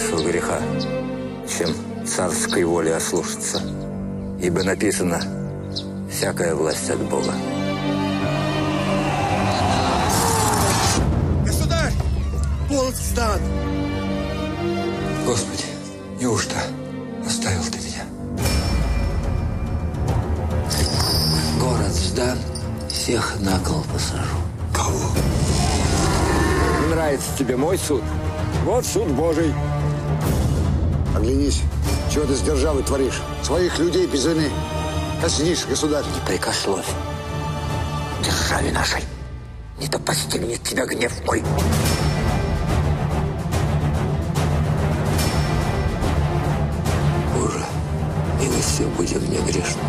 большего греха, чем царской воли ослушаться. Ибо написано, всякая власть от Бога. Государь! Полк сдан! Господи, неужто оставил ты меня? Город сдан, всех на кол посажу. Кого? Не нравится тебе мой суд? Вот суд Божий. Оглянись, чего ты с державой творишь? Своих людей без вины. Коснись, государь. Не прикословь державе нашей. Не то постигнет тебя гнев мой. Боже, милостью будь мне грешным.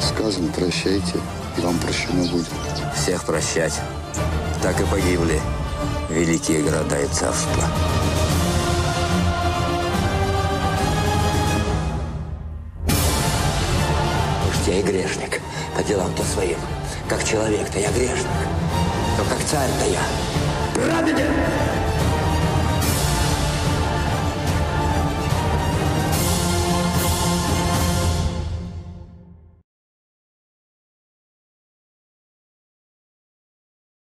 Сказано, прощайте, и вам прощено будет. Всех прощать. Так и погибли великие города и царства. Уж я и грешник, по делам-то своим. Как человек-то я грешник, но как царь-то я. Праведен!